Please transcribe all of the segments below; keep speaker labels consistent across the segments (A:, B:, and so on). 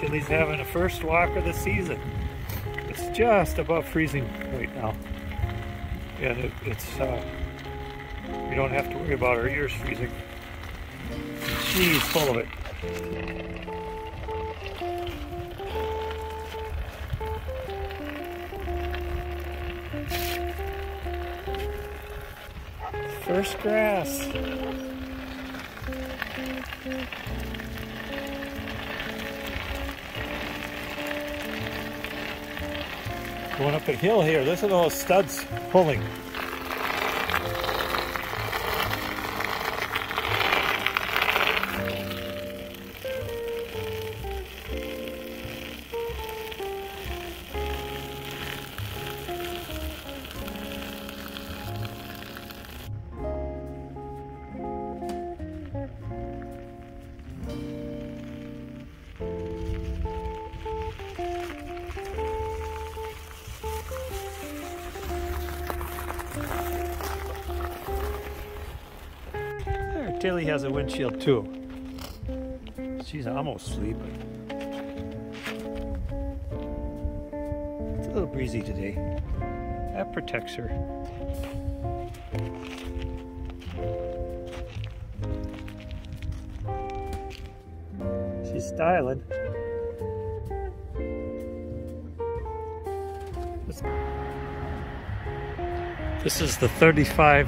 A: Tilly's having a first walk of the season. It's just above freezing right now. And it, it's, uh, you don't have to worry about our ears freezing. She's full of it. First grass. Going up a hill here. Listen to those studs pulling. Tilly has a windshield too. She's almost sleeping. It's a little breezy today. That protects her. She's styling. This is the 35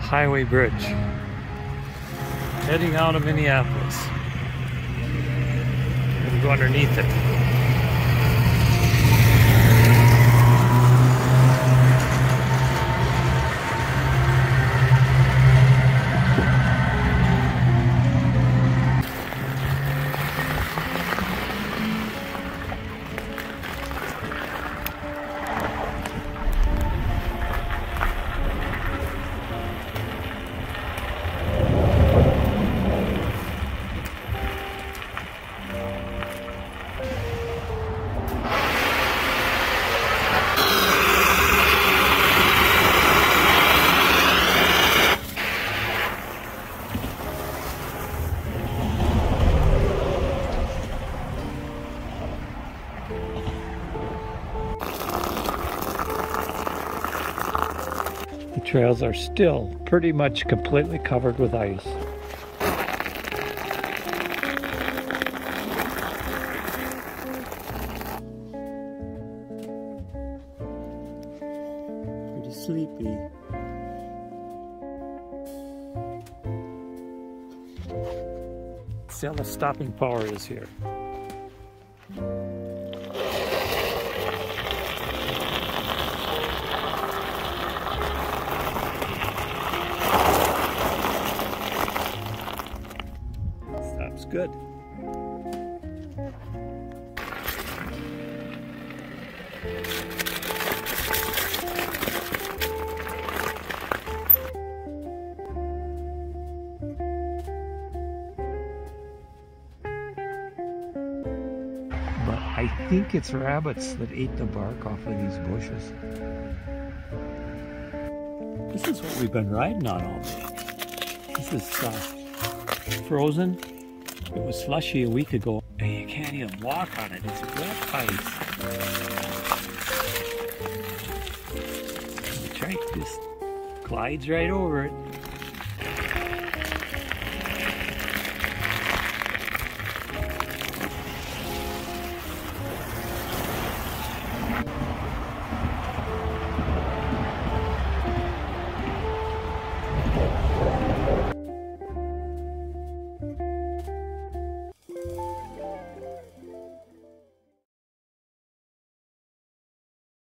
A: Highway Bridge heading out of Minneapolis. We'll go underneath it. Trails are still pretty much completely covered with ice. Pretty sleepy. See how the stopping power is here. Good. But I think it's rabbits that ate the bark off of these bushes. This is what we've been riding on all day. This is uh, frozen. It was slushy a week ago. And you can't even walk on it. It's wet ice. The train just glides right over it.